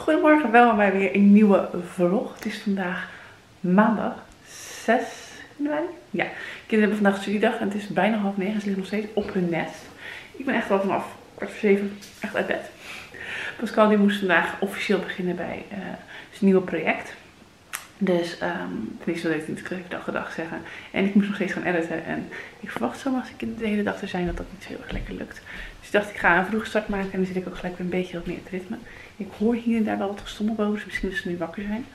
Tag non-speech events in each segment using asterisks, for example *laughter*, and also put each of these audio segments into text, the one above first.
Goedemorgen, welkom bij weer een nieuwe vlog. Het is vandaag maandag 6 januari. Ja, kinderen hebben vandaag studiedag en het is bijna half negen. Ze liggen nog steeds op hun nest. Ik ben echt al vanaf kwart voor zeven echt uit bed. Pascal die moest vandaag officieel beginnen bij uh, zijn nieuwe project. Dus um, tenminste dat heeft niet ik dag gedag zeggen. En ik moest nog steeds gaan editen. En ik verwacht zo als ik de hele dag er zijn dat dat niet zo heel erg lekker lukt. Dus ik dacht ik ga een vroege start maken en dan zit ik ook gelijk weer een beetje wat meer het ritme. Ik hoor hier en daar wel wat gestommel boven, dus misschien dat ze nu wakker zijn.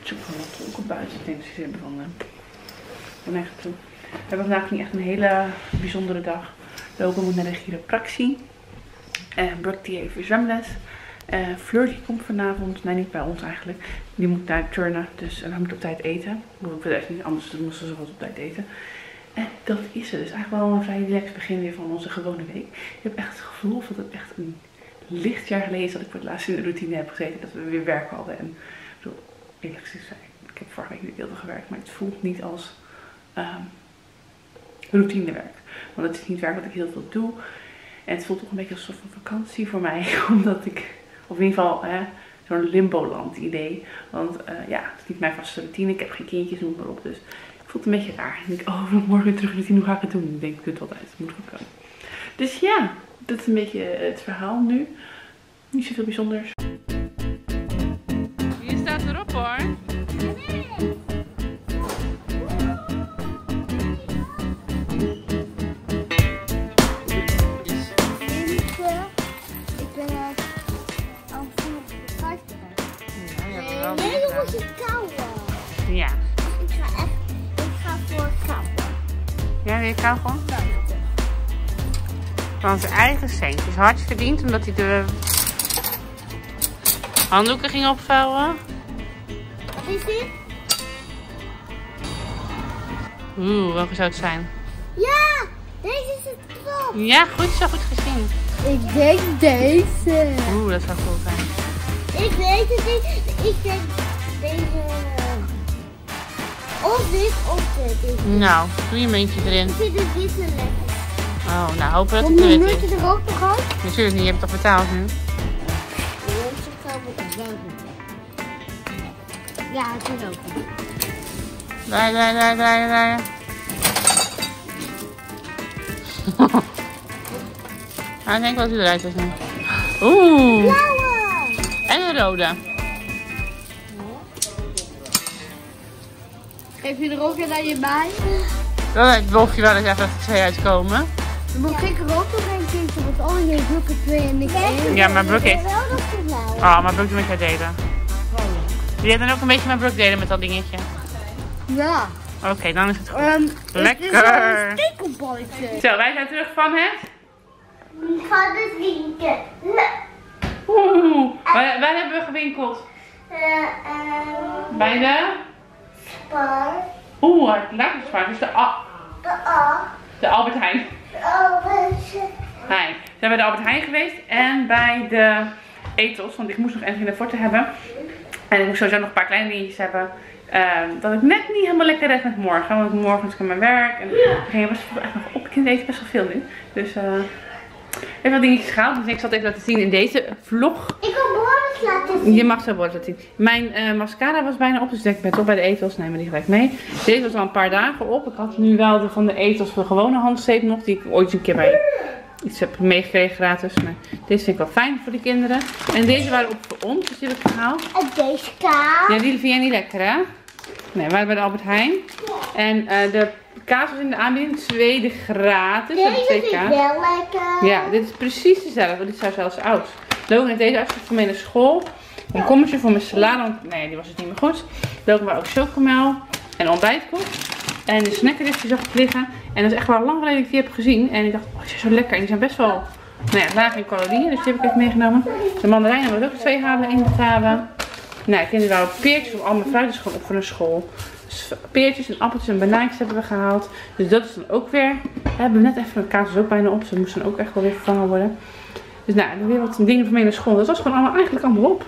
Ik zoek gewoon wat ook op buiten. Ik denk dat ze hebben van, van echt toe. We hebben vandaag niet echt een hele bijzondere dag. Logan moet naar de chiropractie. En Brooke die heeft weer zwemles. Uh, Fleur komt vanavond, nee niet bij ons eigenlijk, die moet naar turnen, dus uh, we moeten op tijd eten. Ik wil echt niet anders doen, moesten ze wat op tijd eten. En dat is het. Dus eigenlijk wel een vrij relaxed begin weer van onze gewone week. Ik heb echt het gevoel dat het echt een lichtjaar geleden is dat ik voor het laatst in de routine heb gezeten. Dat we weer werken hadden. En bedoel, eerlijk ik heb vorige week niet heel veel gewerkt, maar het voelt niet als um, routinewerk. Want het is niet werk wat ik heel veel doe. En het voelt toch een beetje als een vakantie voor mij, *laughs* omdat ik of in ieder geval zo'n limboland idee. Want uh, ja, het is niet mijn vaste routine. Ik heb geen kindjes, noem maar op. Dus ik voel het een beetje raar. En ik oh, *laughs* morgen terug in routine. Hoe ga ik het doen? Ik denk, ik doe het altijd. Moet ook komen. Dus ja, dat is een beetje het verhaal nu. Niet zoveel bijzonders. Je kou gewoon? Van zijn eigen centjes. Hard verdiend omdat hij de handdoeken ging opvouwen. Wat is dit? Oeh, welke zou het zijn? Ja, deze is het knop. Ja, goed zo, goed gezien. Ik denk deze. Oeh, dat zou cool zijn. Ik weet het niet. Ik denk. Of dit of dit. Nou, doe je muntje erin. Ik vind het niet zo lekker. Oh, nou hopen dat Komt het er is. muntje er ook nog uit? Natuurlijk niet, je hebt het toch betaald nu? Ja, het is ook. niet. Daar, daar, daar, daar, daar. *laughs* Ah, ik denk wel dat hij eruit is nu. Oeh, Blauwe. en een rode. Geef je er ook een aan je bij? Dan beloof je wel eens even dat er twee uitkomen. Dan moet ik er ook nog een kindje, want oh nee, doe ik er twee en niks één. Ja, maar Brooke heeft... Oh, maar Brooke doet met jou delen. Wil jij dan ook een beetje met Brooke delen met dat dingetje? Ja. Oké, dan is het goed. Um, Lekker. een stekelballetje. Zo, wij zijn terug van het... Ik ga dus linken. Oeh, waar, waar hebben we gewinkeld? Bij de... Spar. Oeh, het lijkt het. Dus de, A- De A. de Albert Heijn. De Albert. We zijn bij de Albert Heijn geweest en bij de Ethos, want ik moest nog Entrée de Forte hebben. En ik moest sowieso nog een paar kleine dingetjes hebben. ehm, dat ik net niet helemaal lekker red met morgen, want morgen moet ik aan mijn werk. En ik ging best echt nog op. Ik eten best wel veel nu. Dus eh even wat dingetjes gehaald. Dus ik zal het even laten zien in deze vlog. Ik wil laten zien. Je mag zo worden laten zien. Mijn eh, mascara was bijna op, dus ik denk, ik ben toch bij de Ethos. Neem die gelijk mee. Deze was al een paar dagen op. Ik had nu wel de van de Ethos de gewone handzeep nog, die ik ooit een keer bij iets heb meegekregen gratis. Maar deze vind ik wel fijn voor de kinderen. En deze waren op voor ons, dus die heb ik gehaald. En deze kaas. Ja, die vind jij niet lekker, hè? Nee, we waren bij de Albert Heijn. En eh, de kaas was in de aanbieding. Tweede gratis. Deze vind ik wel lekker. Ja, dit is precies dezelfde. Dit zijn zelfs oud. Logan heeft deze uitgezocht voor mij naar school. Een kommetje voor mijn salade. Nee, die was het niet meer goed. Logan wou ook chocomel. En ontbijtkoek. En de snackertjes die zag ik liggen. En dat is echt wel lang geleden dat ik die heb gezien. En ik dacht, oh, die zijn zo lekker. En die zijn best wel nou laag in calorieën. Dus die heb ik even meegenomen. De mandarijnen hebben we ook twee halen in betalen. Nou, kinderen wouden peertjes. Want al mijn fruit is gewoon op voor een school. Dus peertjes en appeltjes en banaantjes hebben we gehaald. Dus dat is dan ook weer. We hebben net even, de kaas ook bijna op. Ze moesten dan ook echt wel weer vervangen worden. Dus nou, dan weer wat dingen voor mee naar school. Dat was gewoon allemaal eigenlijk allemaal op.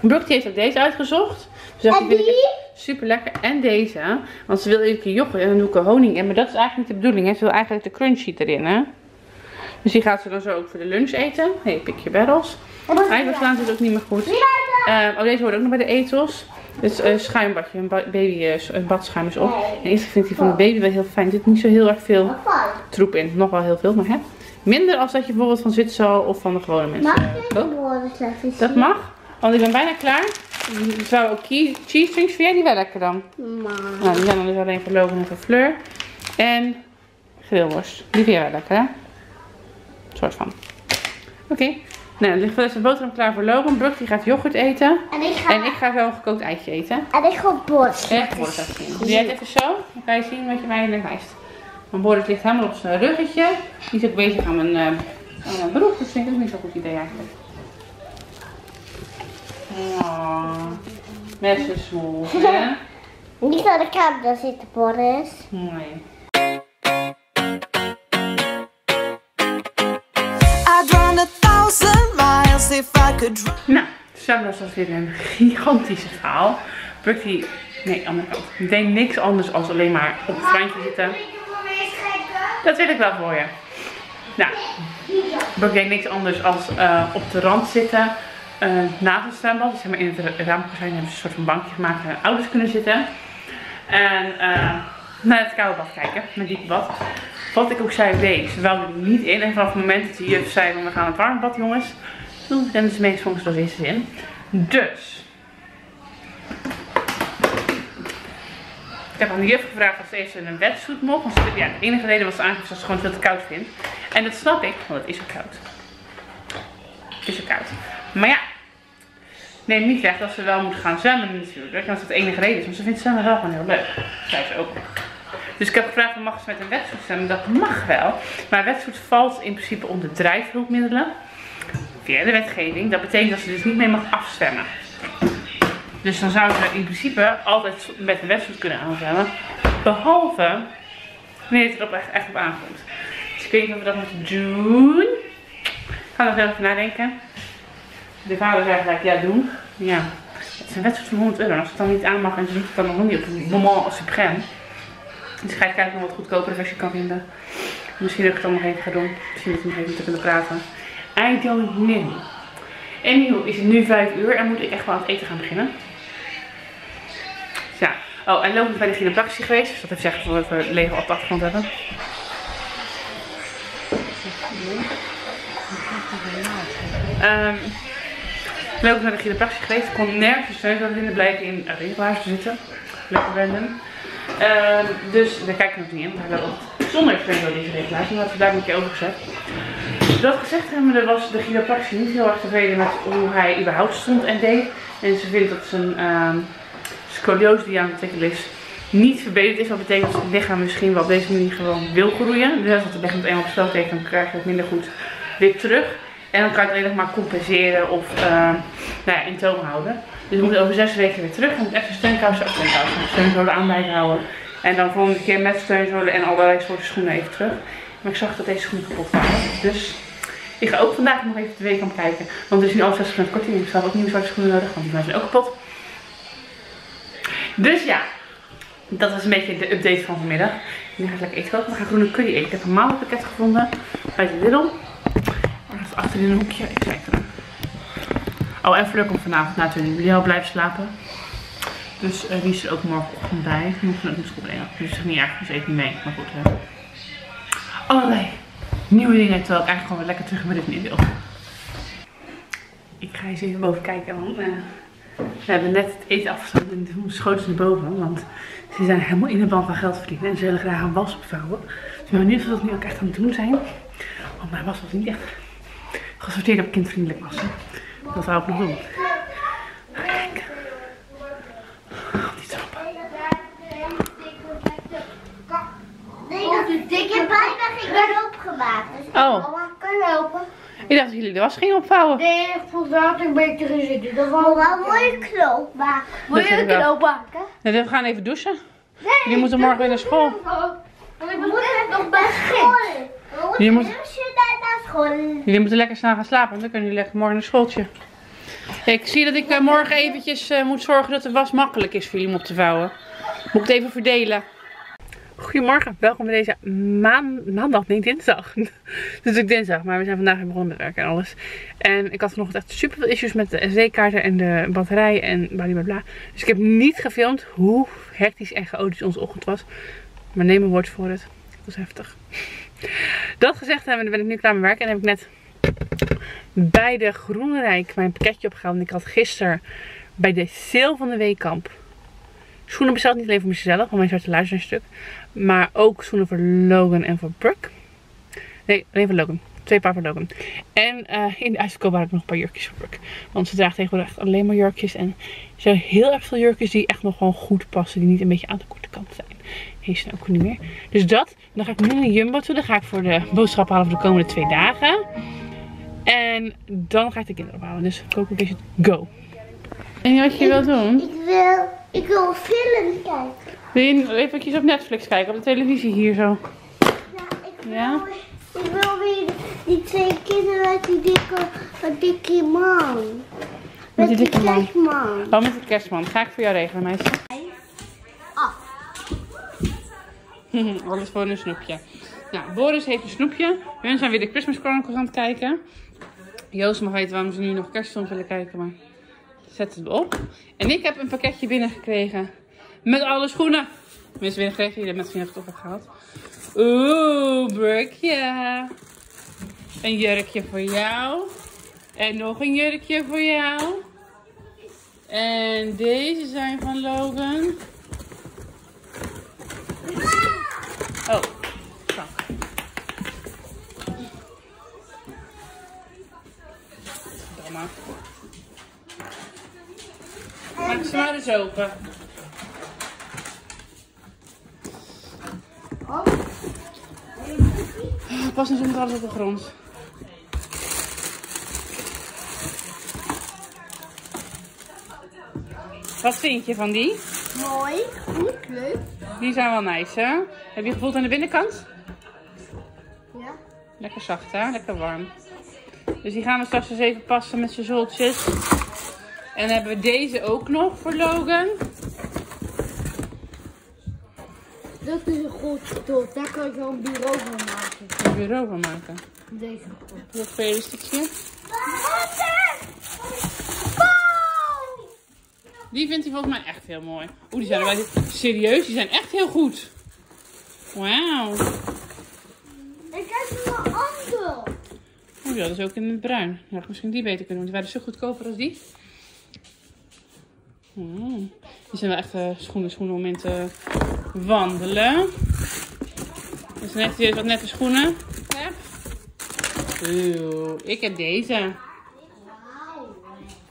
Brooke die heeft ook deze uitgezocht. Dus dat En vind ik super lekker. En deze. Want ze wil keer yoghurt en dan doe ik er honing in. Maar dat is eigenlijk niet de bedoeling. Hè. Ze wil eigenlijk de crunchy erin. Hè. Dus die gaat ze dan zo ook voor de lunch eten. Hé, hey, pik je barrels. Hij was laatst dus ook niet meer goed. Ehm, oh, deze hoort ook nog bij de etels. Is een schuimbadje, een ba- baby eh, een badschuim is op. En eerst vind ik die van de baby wel heel fijn. Er zit niet zo heel erg veel troep in. Nog wel heel veel, maar hè. Minder als dat je bijvoorbeeld van Zwitserland of van de gewone mensen Mag ik koopt. de Dat mag, want ik ben bijna klaar. Zouden ook cheese strings. Vind jij die wel lekker dan? Maar. Nou, die zijn dan dus alleen voor Logan en voor Fleur. En grillworst. Die vind jij wel lekker, hè? soort van. Oké. Nou, dan ligt wel eens een boterham klaar voor Logan. Brooke die gaat yoghurt eten. En ik ga, En ik ga zo een gekookt eitje eten. en ik ga borst. Echt zien. Doe jij het even zo? Dan kan je zien wat je je lijst. Mijn Boris ligt helemaal op zijn ruggetje. Die is ook bezig aan mijn, eh, aan mijn broek. Dat vind ik ook niet zo'n goed idee eigenlijk. Oh, met zijn smoel. hè? *laughs* Niet aan de camera zitten, Boris. Mooi. I'd run a thousand miles if I could drive. Nou, Samen was weer een gigantische verhaal. Die, nee, andere kant. Die deed niks anders dan alleen maar op het randje zitten. Dat wil ik wel voor je. Nou, deed niks anders dan op de rand zitten. eh naast het zwembad. Dus zeg maar in het raamkozijn hebben ze een soort van bankje gemaakt waar ouders kunnen zitten. En eh, naar het koude bad kijken, met diepe bad. Wat ik ook zei, wees, we wouden er niet in. En vanaf het moment dat de juf zei, we gaan het warme bad jongens. Toen renden ze meestal door deze in. Dus. Ik heb aan de juf gevraagd of ze even een wetsuit mocht. Want ja, de enige reden was aangegeven dat ze gewoon veel te koud vindt. En dat snap ik, want het is ook koud. Het is ook koud. Maar ja, neem niet weg dat ze wel moet gaan zwemmen natuurlijk. En dat het de enige reden is. Want ze vindt zwemmen wel gewoon heel leuk. Zij ze ook. Dus ik heb gevraagd, of mag ze met een wetsuit zwemmen? Dat mag wel. Maar wetsuit valt in principe onder drijfhulpmiddelen. Via de wetgeving. Dat betekent dat ze dus niet meer mag afzwemmen. Dus dan zou ze in principe altijd met een wetsuit kunnen aanzwemmen. Behalve wanneer het er op echt, echt op aankomt. Dus ik weet niet of we dat moeten doen. Ik ga nog even nadenken. De vader zei gelijk, ja doen. Ja, het is een wedstrijd van 100 euro. Als het dan niet aan mag en ze doet het dan nog niet op het moment supreme. Dus ga ik kijken of wat goedkopere versie kan vinden. Misschien dat ik het dan nog even ga doen. Misschien dat we nog even te kunnen praten. I don't know. Anyhow, is het nu 5 uur en moet ik echt wel aan het eten gaan beginnen. Oh, en lopen we bij de gynaecologie geweest. Dus dat even zeggen voor we Lego op de achtergrond hebben. Ehm Leuk naar de gynaecologie geweest. Ik kon nergens steun vinden. Blijken in regelaars te zitten. Lekker random. Ehm, dus daar kijk ik nog niet in. Hij loopt zonder steun door deze regelaars. En dat is daar een keer over gezegd. Dat gezegd hebben, was de gynaecologie niet heel erg tevreden met hoe hij überhaupt stond en deed. En ze vindt dat zijn scoliose die aan het ontwikkelen is niet verbeterd is. Wat betekent dat het lichaam misschien wel op deze manier gewoon wil groeien. Dus als het lichaam het eenmaal besteld heeft, dan krijg je het minder goed weer terug. En dan kan je het alleen nog maar compenseren of uh, nou ja, in toom houden. Dus we moeten over zes weken weer terug. En moet even steunkousen, of steunkousen, steunzolen aan blijven houden. En dan volgende keer met steunzolen en allerlei soorten schoenen even terug. Maar ik zag dat deze schoenen kapot waren. Dus ik ga ook vandaag nog even de week aan kijken. Want er is nu al 60% korting. Ik heb ook nieuwe zwarte schoenen nodig, want die zijn ook kapot. Dus ja, dat was een beetje de update van vanmiddag. Nu ga ik lekker eten koken. We gaan groene curry eten. Ik heb een maalpakket gevonden bij de Lidl. Is achter in een hoekje. Ik kijk er. Oh, en Fleur komt vanavond na jullie al blijven slapen. Dus uh, die is er ook morgenochtend bij. Die moet ook naar school brengen. Dus het is niet erg, dus eet niet mee. Maar goed, hè. Allerlei nieuwe dingen. Terwijl ik eigenlijk gewoon weer lekker terug met dit midden wil. Ik ga eens even boven kijken. Want uh, we hebben net het eten afgestaan en toen schoten ze naar boven. Want ze zijn helemaal in de band van geld verdienen. En ze willen graag een was opvouwen. Dus ik ben benieuwd of dat nu ook echt aan het doen zijn. Want mijn was was niet echt gesorteerd op kindvriendelijk wassen. Dat zou ik nog doen. Kijken. Die trappen. Nee, dat heb. Dus Oh. Mama, kan je helpen? Ik dacht dat jullie de was gingen opvouwen. Nee, ik voel dat een beetje erin zitten. Dat was Mama, wil je knoop maken? Wil je een ik wel. knoop maken? Nee, we gaan even douchen. Jullie moeten morgen weer naar school. Want ik moet net nog bij school. Je moet- je naar school. Jullie moeten lekker snel gaan slapen, want dan kunnen jullie lekker morgen naar schooltje. Ik zie dat ik eh, morgen eventjes eh, moet zorgen dat de was makkelijk is voor jullie om op te vouwen. Moet ik het even verdelen. Goedemorgen, welkom bij deze maan, maandag, nee dinsdag. *laughs* Het is natuurlijk dinsdag, maar we zijn vandaag weer begonnen met werken en alles. En ik had vanochtend echt super veel issues met de SD-kaarten en de batterij en bla. Dus ik heb niet gefilmd hoe hectisch en chaotisch onze ochtend was. Maar neem mijn woord voor het, het was heftig. *laughs* Dat gezegd hebben, ben ik nu klaar met werken en heb ik net bij de Groenrijk mijn pakketje opgehaald. En ik had gisteren bij de sale van de Weekamp schoenen besteld. Niet alleen voor mezelf, want mijn zwarte stuk. Maar ook schoenen voor Logan en voor Brooke. Nee, alleen voor Logan. Twee paar voor Logan. En uh, in de uitverkoop waren ik nog een paar jurkjes voor Brooke. Want ze draagt tegenwoordig echt alleen maar jurkjes. En er zijn heel erg veel jurkjes die echt nog gewoon goed passen. Die niet een beetje aan de korte kant zijn. Heeft ze ook niet meer. Dus dat. Dan ga ik nu naar Jumbo toe. Dan ga ik voor de boodschappen halen voor de komende twee dagen. En dan ga ik de kinderen ophalen. Dus koken deze go. En wat je wil doen? Ik wil, ik wil een film kijken. Wil je even op Netflix kijken, op de televisie hier zo? Ja, ik wil, Ja? ik wil weer die twee kinderen met die dikke, met dikke man. Met die dikke man. kerstman. Oh, met de kerstman. Ga ik voor jou regelen, meisje. Ah. Alles *laughs* voor een snoepje. Nou, Boris heeft een snoepje. Hun zijn weer de Christmas Chronicles aan het kijken. Joost mag weten waarom ze nu nog kerstfilms willen kijken, maar zet het op. En ik heb een pakketje binnengekregen met alle schoenen. Tenminste, binnengekregen, die je met vrienden op heb gehaald. Oeh, Brooke. Een jurkje voor jou. En nog een jurkje voor jou. En deze zijn van Logan. Oh. Domme. Maak ze maar eens open. Pas nu zonder alles op de grond. Wat vind je van die? Mooi, goed, leuk. Die zijn wel nice, hè? Heb je gevoeld aan de binnenkant? Ja. Lekker zacht, hè? Lekker warm. Dus die gaan we straks eens even passen met zijn zoltjes. En dan hebben we deze ook nog voor Logan. Dat is een goed stof. Daar kan je zo'n bureau van maken. Een bureau van maken. Deze stof. Nog een realistiekje. Die vindt hij volgens mij echt heel mooi. Oeh, die zijn er wel serieus. Die zijn echt heel goed. Wauw. Ik heb nog een ander. Oh ja, dat is ook in het bruin. Ja, misschien die beter kunnen, want die waren zo goedkoper als die. Die zijn wel echt eh, schoenen, schoenen om in te wandelen. Dat zijn echt weer wat nette schoenen. Ja. Ik heb deze.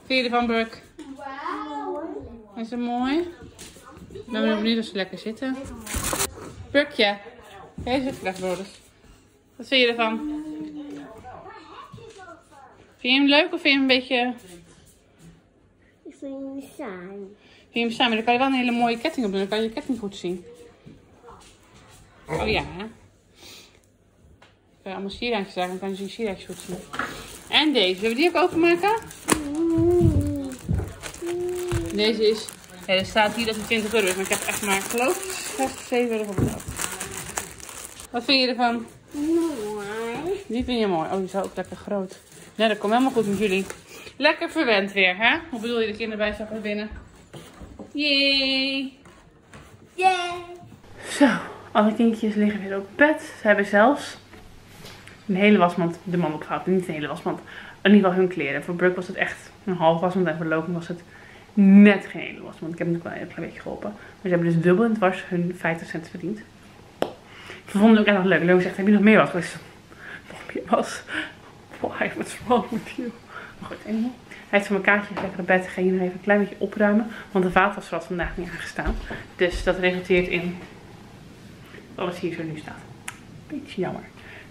Vind je ervan, Brooke? Wauw. Is het mooi? Ik ben benieuwd of ze lekker zitten. Jij zit weg, Boris. Wat vind je ervan? Vind je hem leuk of vind je hem een beetje... Vind hem saai. Vind je hem samen? Dan kan je wel een hele mooie ketting op doen. Dan kan je je ketting goed zien. Oh ja, hè? Kan je allemaal sierraadjes daar, dan kan je je sierraadjes goed zien. En deze. Zullen we die ook openmaken? Deze is... Ja, er staat hier dat het 20 euro is, maar ik heb echt maar, geloof ik, 6 of 7 euro voor. Wat vind je ervan? Mooi. Die vind je mooi. Oh, die is ook lekker groot. Ja, dat komt helemaal goed met jullie. Lekker verwend weer, hè? Hoe bedoel je de kinderbijslag weer binnen? Yay! Yeah. Zo, alle kindjes liggen weer op bed. Ze hebben zelfs een hele wasmand de man opgehaald. Niet een hele wasmand. In ieder geval hun kleren. Voor Brooke was het echt een half wasmand. En voor Logan was het net geen hele wasmand. Ik heb hem natuurlijk wel een klein beetje geholpen. Maar ze hebben dus dubbel en dwars hun 50 cent verdiend. Ik vond het ook echt nog leuk. Logan zegt, heb je nog meer was? Ik zei, nog meer was? Why, what's wrong with you? Maar goed. Hij heeft voor mijn kaartje lekker op bed. Ga je nog even een klein beetje opruimen. Want de vaatwasser was vandaag niet aangestaan. Dus dat resulteert in alles hier zo nu staat. Beetje jammer.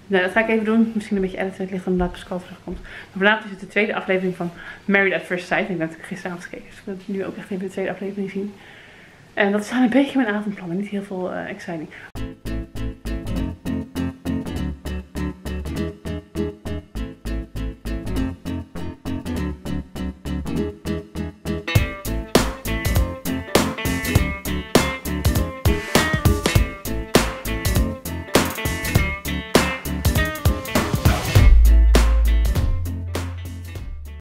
Nou, dat ga ik even doen. Misschien een beetje editen. Het ligt aan Pascal terugkomt. Maar vanavond is het de tweede aflevering van Married at First Sight. Ik heb natuurlijk gisteravond gekeken. Dus ik wil nu ook echt even de tweede aflevering zien. En dat is een beetje mijn avondplannen. Niet heel veel eh exciting.